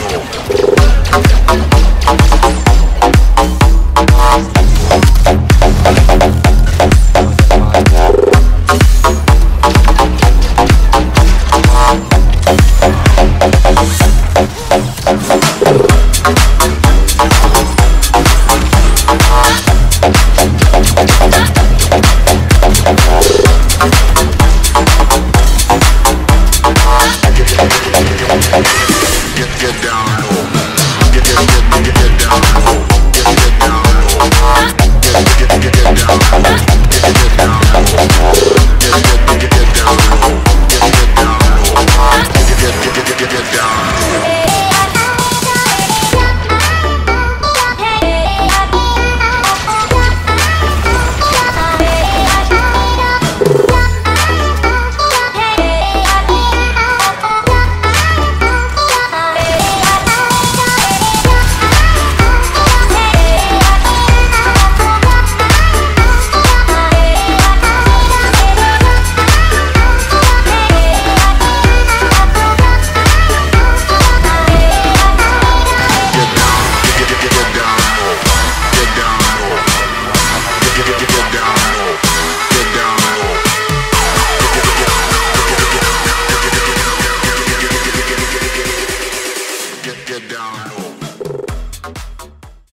Mano.